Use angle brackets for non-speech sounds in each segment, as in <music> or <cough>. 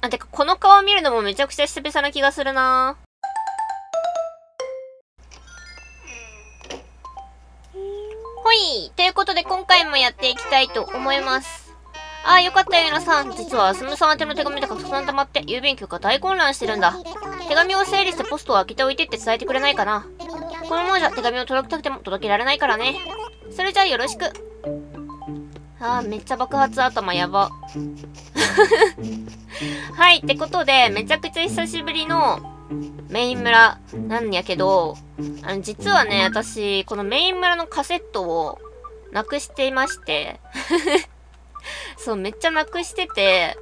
あ、てか、この顔見るのもめちゃくちゃ久々な気がするなほいということで今回もやっていきたいと思います。ああ、よかったよ、皆さん。実は、すむさん宛ての手紙とかたくさん溜まって、郵便局が大混乱してるんだ。手紙を整理してポストを開けておいてって伝えてくれないかな。このままじゃ手紙を届けたくても届けられないからね。それじゃあよろしく。ああ、めっちゃ爆発頭やば。はい、ってことで、めちゃくちゃ久しぶりのメイン村なんやけど、あの、実はね、私、このメイン村のカセットをなくしていまして <laughs> そう、めっちゃなくしてて、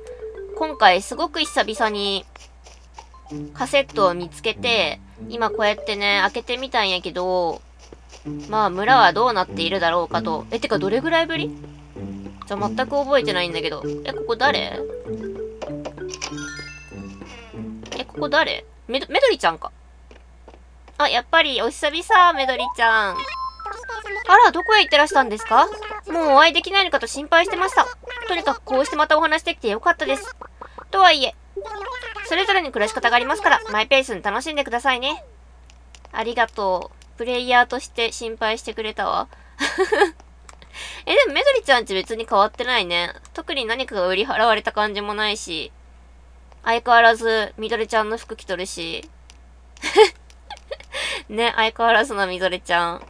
今回すごく久々にカセットを見つけて、今こうやってね、開けてみたんやけど、まあ村はどうなっているだろうかと。え、てかどれぐらいぶり？じゃ、全く覚えてないんだけど。え、ここ誰、ここ誰？めど、めどりちゃんか。あ、やっぱり、お久々、めどりちゃん。あら、どこへ行ってらしたんですか？もうお会いできないのかと心配してました。とにかくこうしてまたお話できてよかったです。とはいえ、それぞれに暮らし方がありますから、マイペースに楽しんでくださいね。ありがとう。プレイヤーとして心配してくれたわ。<laughs> え、でもめどりちゃんち別に変わってないね。特に何かが売り払われた感じもないし。相変わらず、みどりちゃんの服着とるし。<laughs> ね、相変わらずのみどりちゃん。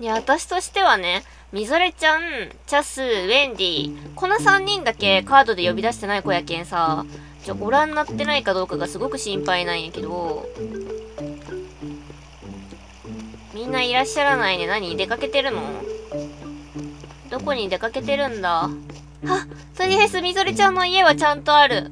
いや、私としてはね、みぞれちゃん、チャス、ウェンディ、この3人だけカードで呼び出してない子やけんさ、ちょ、ご覧になってないかどうかがすごく心配なんやけど、みんないらっしゃらないね。何出かけてるの？どこに出かけてるんだ？あ、とりあえずみぞれちゃんの家はちゃんとある。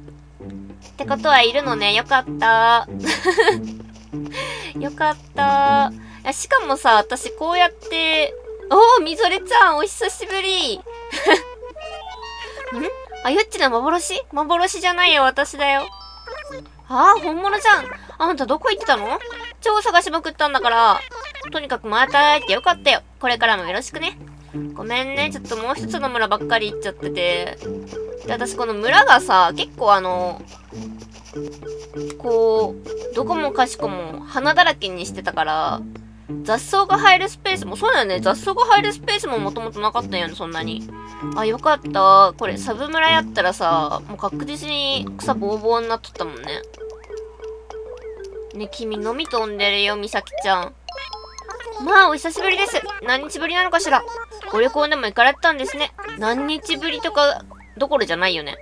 ってことはいるのね。よかった。<laughs> よかった。や、しかもさ、私こうやって、おー、みぞれちゃん、お久しぶり。<laughs> ん？あ、ゆっちの幻？幻じゃないよ、私だよ。ああ、本物じゃん。あんたどこ行ってたの？超探しまくったんだから。とにかくまた会えてよかったよ。これからもよろしくね。ごめんね。ちょっともう一つの村ばっかり行っちゃってて。で、私この村がさ、結構あの、こう、どこもかしこも花だらけにしてたから、雑草が生えるスペースも、そうだよね。雑草が生えるスペースももともとなかったんよね、そんなに。あ、よかった。これ、サブ村やったらさ、もう確実に草ボーボーになっとったもんね。ね、君飲み飛んでるよ、みさきちゃん。まあ、お久しぶりです。何日ぶりなのかしら。ご旅行でも行かれてたんですね。何日ぶりとか、どころじゃないよね。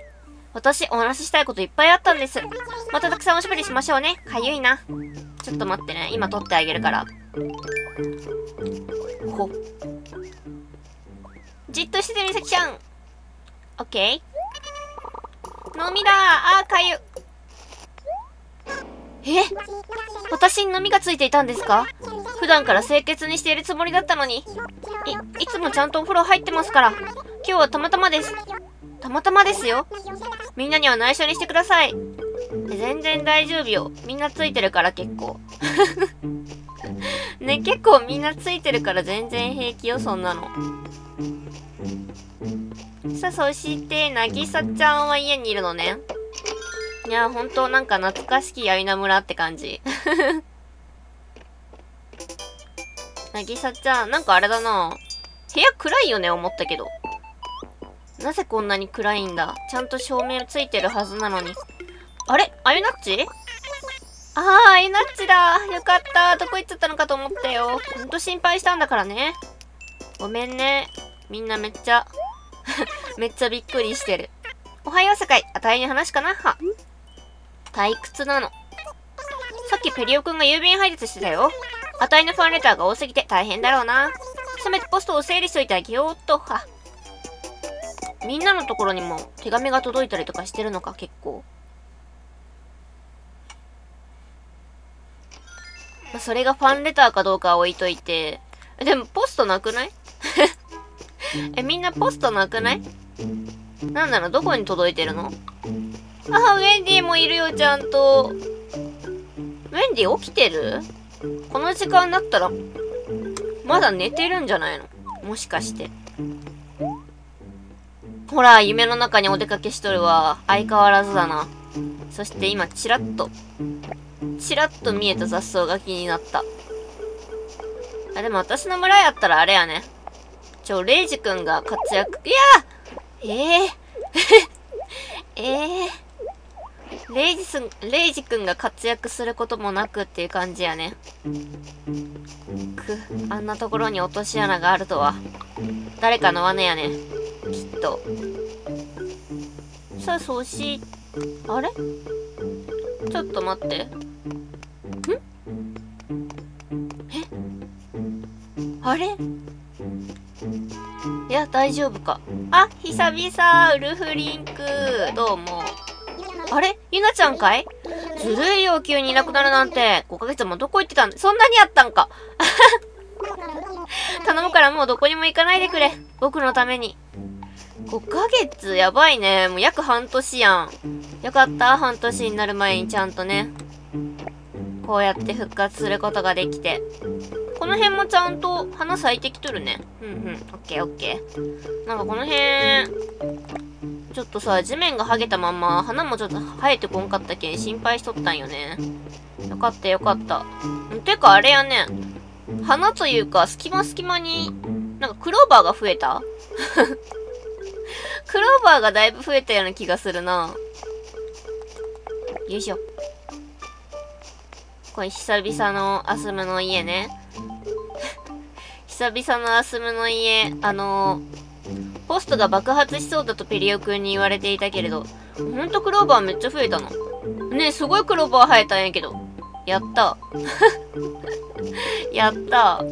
私、お話ししたいこといっぱいあったんです。またたくさんおしゃべりしましょうね。かゆいな。ちょっと待ってね。今撮ってあげるから。ほ。じっとしててみさきちゃん。オッケー。飲みだあー、かゆ。え？私に飲みがついていたんですか？普段から清潔にしているつもりだったのに。い、いつもちゃんとお風呂入ってますから。今日はたまたまです。たまたまですよ。みんなには内緒にしてください。全然大丈夫よ。みんなついてるから結構。<laughs> ね、結構みんなついてるから全然平気よ、そんなの。さあ、そして、なぎさちゃんは家にいるのね。いや、ほんとなんか懐かしきやいな村って感じ。なぎさちゃん、なんかあれだな。部屋暗いよね、思ったけど。なぜこんなに暗いんだちゃんと照明ついてるはずなのに。あれ？あゆなっちああ、あゆなっちだ。よかった。どこ行っちゃったのかと思ったよ。ほんと心配したんだからね。ごめんね。みんなめっちゃ <laughs> めっちゃびっくりしてる。おはよう、世界。あたいに話かな？は。退屈なの。さっきペリオくんが郵便配達してたよ。あたいのファンレターが多すぎて大変だろうな。せめてポストを整理しといてあげようっと。は。みんなのところにも手紙が届いたりとかしてるのか、結構。まあ、それがファンレターかどうかは置いといて。でも、ポストなくない？<laughs> え、みんなポストなくない？なんだろう、どこに届いてるの？あ、ウェンディもいるよ、ちゃんと。ウェンディ起きてる？この時間だったら、まだ寝てるんじゃないの？もしかして。ほら、夢の中にお出かけしとるわ。相変わらずだな。そして今、チラッと、チラッと見えた雑草が気になった。あ、でも私の村やったらあれやね。ちょ、レイジ君が活躍、いやええー、え <laughs> えー、レイジす、レイジ君が活躍することもなくっていう感じやね。く、あんなところに落とし穴があるとは。誰かの罠やね。きっと。さあ、そし、あれ？ちょっと待って。ん？え？あれ？いや、大丈夫か。あ、久々、ウルフリンク。どうも。あれ？ゆなちゃんかい？ずるいよ、急にいなくなるなんて。5ヶ月もどこ行ってたん？そんなにあったんか。<laughs> 頼むからもうどこにも行かないでくれ。僕のために。5ヶ月やばいね。もう約半年やん。よかった半年になる前にちゃんとね。こうやって復活することができて。この辺もちゃんと花咲いてきとるね。うんうん。オッケーオッケー。なんかこの辺、ちょっとさ、地面が剥げたまま、花もちょっと生えてこんかったけん心配しとったんよね。よかったよかった。てかあれやね。花というか、隙間隙間に、なんかクローバーが増えた？<laughs> クローバーがだいぶ増えたような気がするな。よいしょ。これ久々のアスムの家ね。<laughs> 久々のアスムの家、あのー、ポストが爆発しそうだとペリオ君に言われていたけれど、ほんとクローバーめっちゃ増えたの。ねえすごいクローバー生えたんやけど。やった。<laughs> やった。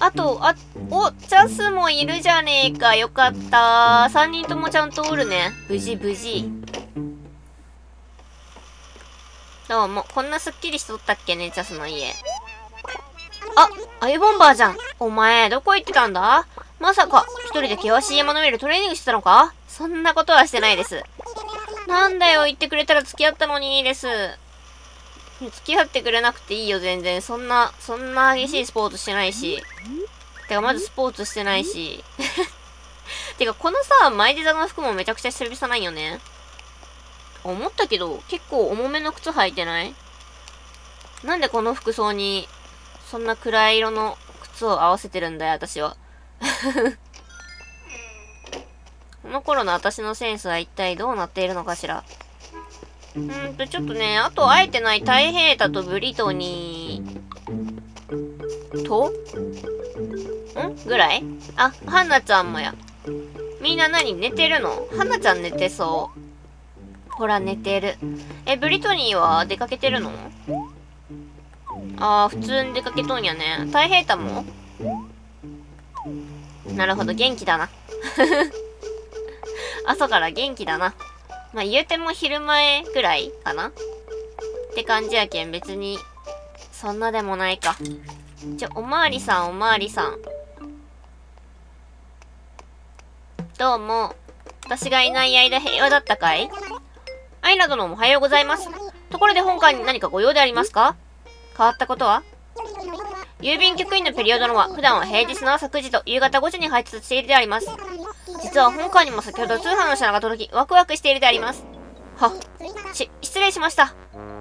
あと、あ、お、チャスもいるじゃねえか。よかった。3人ともちゃんとおるね。無事無事。どうも。こんなスッキリしとったっけね、チャスの家。あ、アユボンバーじゃん。お前、どこ行ってたんだ？まさか、一人で険しい山の上でトレーニングしてたのか？そんなことはしてないです。なんだよ、言ってくれたら付き合ったのにいいです。付き合ってくれなくていいよ、全然。そんな、そんな激しいスポーツしてないし。てか、まずスポーツしてないし。<laughs> てか、このさ、前地座の服もめちゃくちゃ久々ないよね。思ったけど、結構重めの靴履いてない？なんでこの服装にそんな暗い色の靴を合わせてるんだよ、私は。この頃の私のセンスは一体どうなっているのかしら。うんと、ちょっとね、あと会えてない太平太とブリトニーと？ん？ぐらい？あ、ハンナちゃんもや。みんな何寝てるの？ハンナちゃん寝てそう。ほら、寝てる。え、ブリトニーは出かけてるの？ああ、普通に出かけとんやね。太平太もなるほど、元気だな。<laughs> 朝から元気だな。まあ、言うても昼前ぐらいかなって感じやけん、別に、そんなでもないか。ちょ、おまわりさん、おまわりさん。どうも。私がいない間平和だったかい？アイラ殿もおはようございます。ところで本館に何かご用でありますか？変わったことは？郵便局員のペリオドのは、普段は平日の朝9時と夕方5時に配達しているであります。実は本館にも先ほど通販の品が届き、ワクワクしているであります。は、し、失礼しました。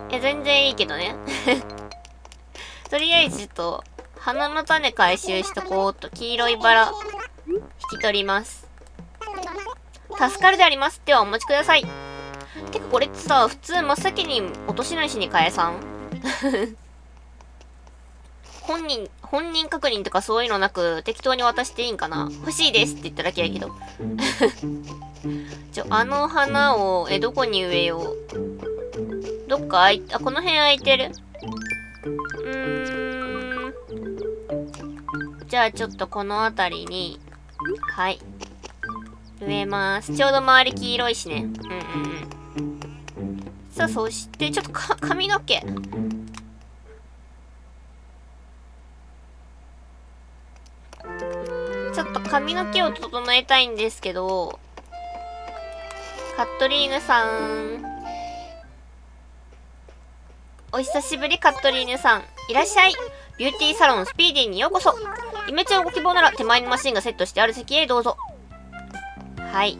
いや、全然いいけどね。<laughs> とりあえずちょっと、花の種回収しとこうと、黄色いバラ、引き取ります。助かるであります。ではお持ちください。てかこれってさ、普通真っ先に落とし主に返さん？<laughs> 本人、本人確認とかそういうのなく、適当に渡していいんかな？欲しいですって言っただけやけど。<laughs> ちょ、あの花を、え、どこに植えよう？どっか空い、あ、この辺空いてる？うーん。じゃあちょっとこの辺りに、はい。植えます。ちょうど周り黄色いしね。うんうんうん。さあ、そして、ちょっとか、髪の毛。ちょっと髪の毛を整えたいんですけど、カットリーヌさん。お久しぶり、カットリーヌさん。いらっしゃい。ビューティーサロンスピーディーにようこそ。イメチェンご希望なら手前のマシンがセットしてある席へどうぞ。はい。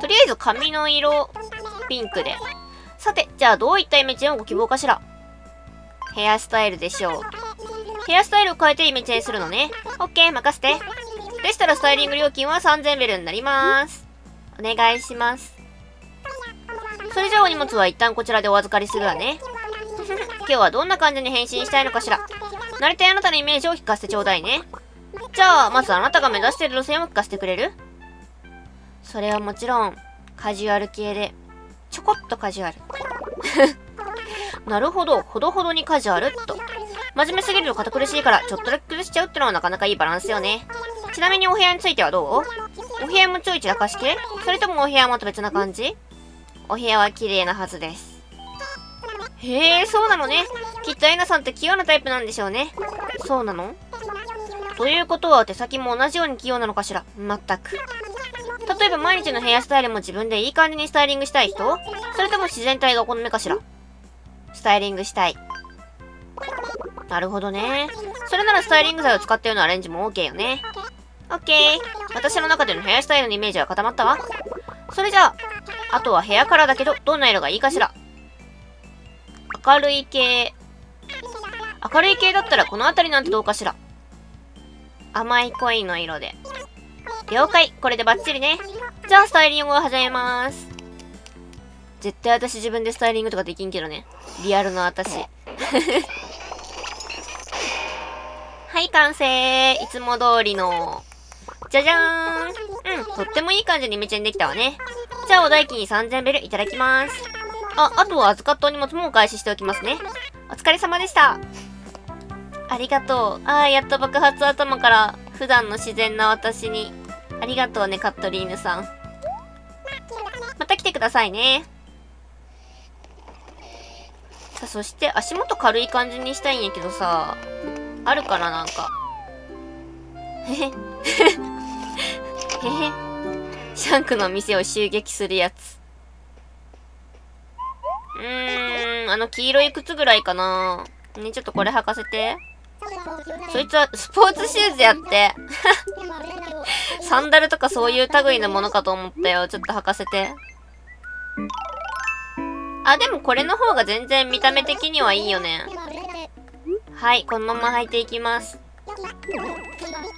とりあえず髪の色、ピンクで。さて、じゃあどういったイメチェンをご希望かしら？ヘアスタイルでしょう。ヘアスタイルを変えてイメチェンするのね。オッケー、任せて。でしたらスタイリング料金は3000ベルになります。お願いします。それじゃあお荷物は一旦こちらでお預かりするわね。<laughs> 今日はどんな感じに変身したいのかしら。なりたいあなたのイメージを聞かせてちょうだいね。じゃあ、まずあなたが目指してる路線を聞かせてくれる？それはもちろん、カジュアル系で、ちょこっとカジュアル。<laughs> なるほど、ほどほどにカジュアルっと。真面目すぎると堅苦しいから、ちょっとだけ崩しちゃうってのはなかなかいいバランスよね。ちなみにお部屋についてはどう？お部屋もちょい散らかし系それともお部屋もと別な感じ？お部屋は綺麗なはずです。へえ、そうなのね。きっとエナさんって器用なタイプなんでしょうね。そうなの？ということは手先も同じように器用なのかしら？全く。例えば毎日のヘアスタイルも自分でいい感じにスタイリングしたい人？それとも自然体がお好みかしら？スタイリングしたい。なるほどね。それならスタイリング剤を使ったようなアレンジも OK よね。オッケー。私の中でのヘアスタイルのイメージは固まったわ。それじゃあ、あとはヘアカラーだけど、どんな色がいいかしら。明るい系。明るい系だったらこの辺りなんてどうかしら。甘い恋の色で。了解。これでバッチリね。じゃあ、スタイリングを始めます。絶対私自分でスタイリングとかできんけどね。リアルな私。はい、完成。いつも通りの。じゃじゃーん。うん、とってもいい感じにイメチェンできたわね。じゃあ、お代金3000ベルいただきます。あ、あとは預かったお荷物もお返ししておきますね。お疲れ様でした。ありがとう。ああ、やっと爆発頭から普段の自然な私に。ありがとうね、カットリーヌさん。また来てくださいね。さあ、そして足元軽い感じにしたいんやけどさ、あるかな、なんか。へへ。へへ。シャンクの店を襲撃するやつ。うーん、あの黄色い靴ぐらいかな。ね、ちょっとこれ履かせて。そいつはスポーツシューズやって。サンダルとかそういう類のものかと思ったよ。ちょっと履かせて。あ、でもこれの方が全然見た目的にはいいよね。はい、このまま履いていきます。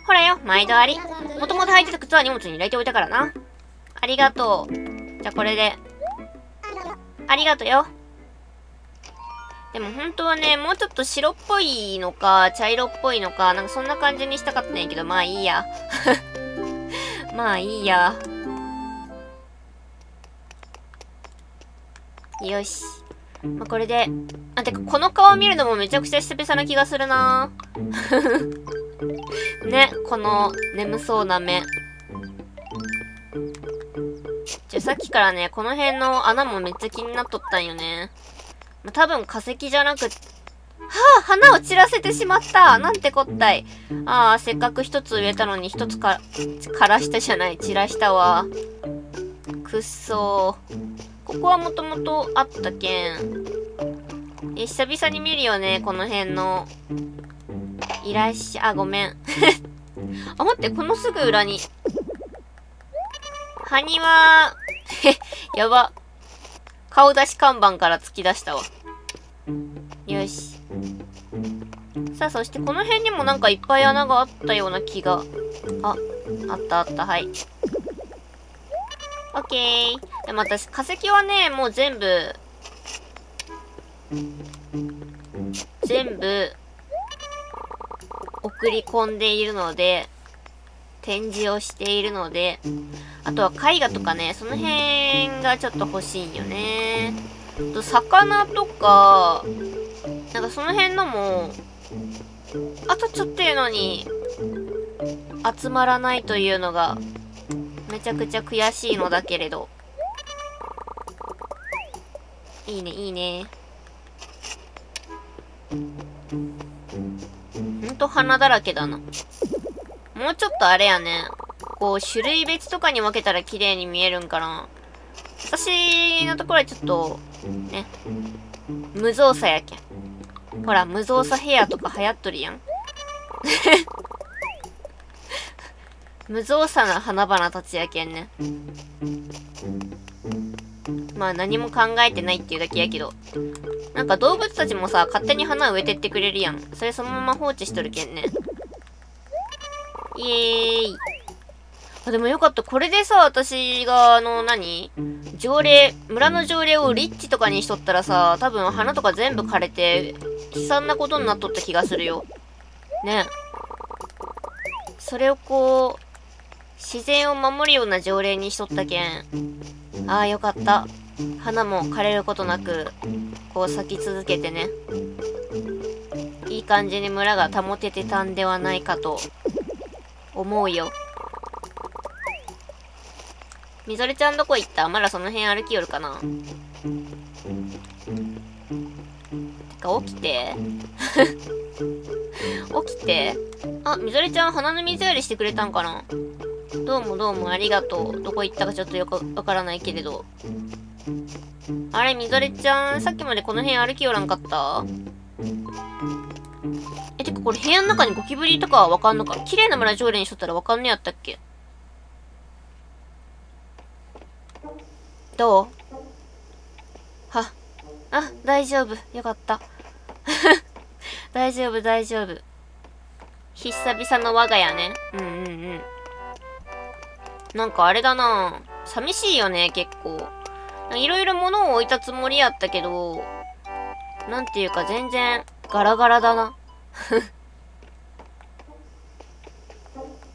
ほらよ、毎度あり。もともと履いてた靴は荷物に入れておいたからな。ありがとう。じゃあこれで。ありがとうよ。でも本当はね、もうちょっと白っぽいのか、茶色っぽいのか、なんかそんな感じにしたかったんやけど、まあいいや。<laughs> まあいいや。よし。まあ、これで。あ、てか、この顔見るのもめちゃくちゃ久々な気がするな <laughs> ね、この眠そうな目。じゃ、さっきからね、この辺の穴もめっちゃ気になっとったんよね。まあ、多分化石じゃなく、はあ花を散らせてしまったなんてこったい。ああ、せっかく一つ植えたのに一つか、枯らしたじゃない、散らしたわ。くっそー。ここはもともとあったけん。え、久々に見るよね、この辺の。いらっしゃ、あ、ごめん。<laughs> あ、待って、このすぐ裏に。埴輪、へ、<laughs> やば。顔出し看板から突き出したわ。よし。さあ、そしてこの辺にもなんかいっぱい穴があったような気が。あ、あったあった、はい。オッケー。でも私、化石はね、もう全部、全部、送り込んでいるので、展示をしているので、あとは絵画とかね、その辺がちょっと欲しいんよね。あと魚とか、なんかその辺のも、あとちょっというのに、集まらないというのが、めちゃくちゃ悔しいのだけれど。いいね、いいね。ほんと花だらけだな。もうちょっとあれやね。こう、種類別とかに分けたら綺麗に見えるんかな。私のところはちょっと、ね、無造作やけん。ほら、無造作ヘアとか流行っとるやん。無造作な花々たちやけんね。まあ何も考えてないっていうだけやけど。なんか動物たちもさ、勝手に花植えてってくれるやん。それそのまま放置しとるけんね。イエーイ。あ、でもよかった。これでさ、私が、あの、何？条例、村の条例をリッチとかにしとったらさ、多分花とか全部枯れて、悲惨なことになっとった気がするよ。ね。それをこう、自然を守るような条例にしとったけん。ああ、よかった。花も枯れることなく、こう咲き続けてね。いい感じに村が保ててたんではないかと、思うよ。みぞれちゃんどこ行った？まだその辺歩きよるかなてか、起きて。<laughs> 起きて。あ、みぞれちゃん鼻の水やりしてくれたんかなどうもどうもありがとう。どこ行ったかちょっとよくわからないけれど。あれ、みぞれちゃん、さっきまでこの辺歩きよらんかった？え、てかこれ部屋の中にゴキブリとかはわかんのか？綺麗な村条例にしとったらわかんねやったっけ？どう？は、あ、大丈夫。よかった。<laughs> 大丈夫、大丈夫。久々の我が家ね。うん。なんかあれだな寂しいよね、結構。いろいろ物を置いたつもりやったけど、なんていうか全然ガラガラだな。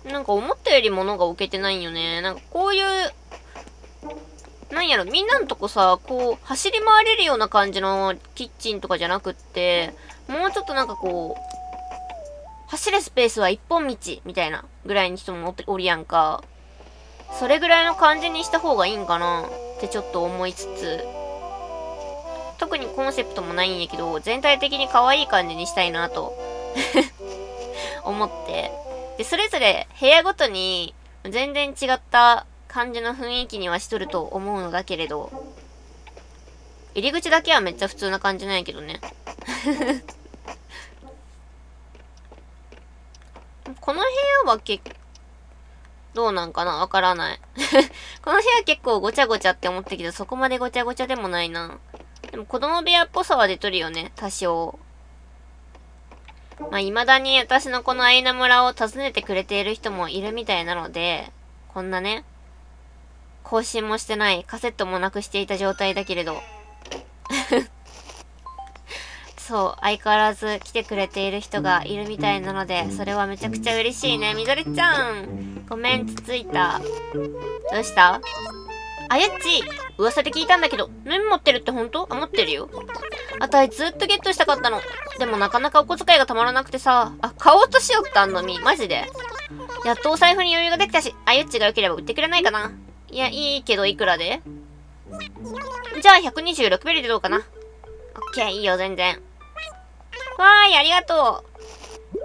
なんか思ったより物が置けてないんよね。なんかこういうなんやろ、みんなのとこさ、こう、走り回れるような感じのキッチンとかじゃなくって、もうちょっとなんかこう、走るスペースは一本道みたいなぐらいに人もおりやんか。それぐらいの感じにした方がいいんかなってちょっと思いつつ、特にコンセプトもないんやけど、全体的に可愛い感じにしたいなと <laughs> 思って。で、それぞれ部屋ごとに全然違った感じの雰囲気にはしとると思うのだけれど、入り口だけはめっちゃ普通な感じなんやけどね。<laughs> この部屋は結どうなんかな？わからない。<laughs> この部屋結構ごちゃごちゃって思ったけど、そこまでごちゃごちゃでもないな。でも子供部屋っぽさは出とるよね、多少。まあ、未だに私のこのアイナ村を訪ねてくれている人もいるみたいなので、こんなね、更新もしてない、カセットもなくしていた状態だけれど。そう、相変わらず来てくれている人がいるみたいなので、それはめちゃくちゃ嬉しいね。みどりちゃんごめん、つついた。どうした？あやっち噂で聞いたんだけど、メモ持ってるって本当？あ、持ってるよ。あたいずっとゲットしたかったの。でもなかなかお小遣いがたまらなくてさ。あ、買おうとしよったんのみ。マジで。やっとお財布に余裕ができたし、あゆっちが良ければ売ってくれないかないや、いいけど、いくらで？じゃあ、126ベルでどうかな。オッケー、いいよ、全然。わーい、ありがと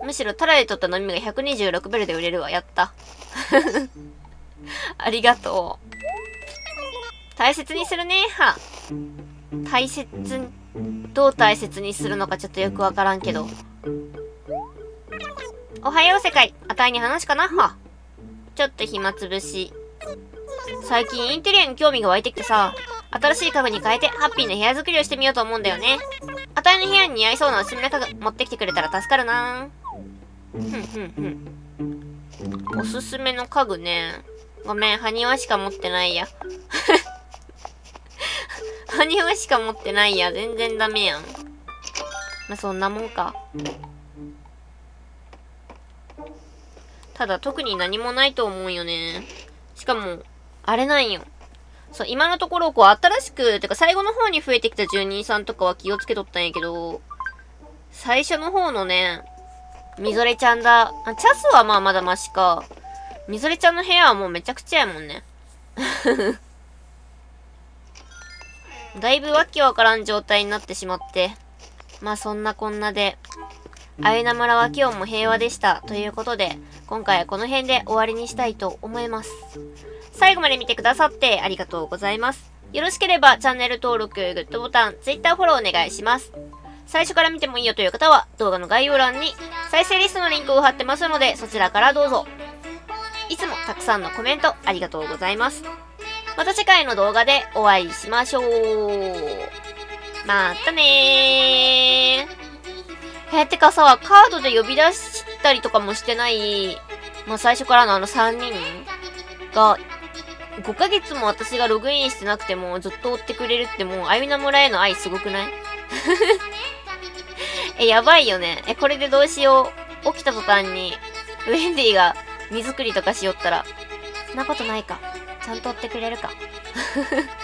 う。むしろ、タラで取った飲みが126ベルで売れるわ。やった。<laughs> ありがとう。大切にするね、は。大切、どう大切にするのかちょっとよくわからんけど。おはよう、世界。あたいに話かなは。ちょっと暇つぶし。最近インテリアに興味が湧いてきてさ、新しい家具に変えてハッピーな部屋作りをしてみようと思うんだよね。あたいの部屋に似合いそうなおすすめの家具持ってきてくれたら助かるなふんふんふん。おすすめの家具ね。ごめん、埴輪しか持ってないや。<laughs> 埴輪しか持ってないや。全然ダメやん。まあ、そんなもんか。ただ特に何もないと思うよね。しかも、あれなんよ。そう、今のところ、こう、新しく、てか最後の方に増えてきた住人さんとかは気をつけとったんやけど、最初の方のね、みぞれちゃんだ。あ、チャスはまあまだマシか。みぞれちゃんの部屋はもうめちゃくちゃやもんね。<laughs> だいぶわけわからん状態になってしまって。まあそんなこんなで、あゆな村は今日も平和でした。ということで、今回はこの辺で終わりにしたいと思います。最後まで見てくださってありがとうございます。よろしければチャンネル登録、グッドボタン、Twitter フォローお願いします。最初から見てもいいよという方は動画の概要欄に再生リストのリンクを貼ってますのでそちらからどうぞ。いつもたくさんのコメントありがとうございます。また次回の動画でお会いしましょう。またねー。え、てかさ、カードで呼び出したりとかもしてない、まあ最初からのあの3人が、5ヶ月も私がログインしてなくてもずっと追ってくれるってもう、あゆな村への愛すごくない？<laughs> え、やばいよね。え、これでどうしよう。起きた途端に、ウェンディが荷造りとかしよったら、そんなことないか。ちゃんと追ってくれるか。<laughs>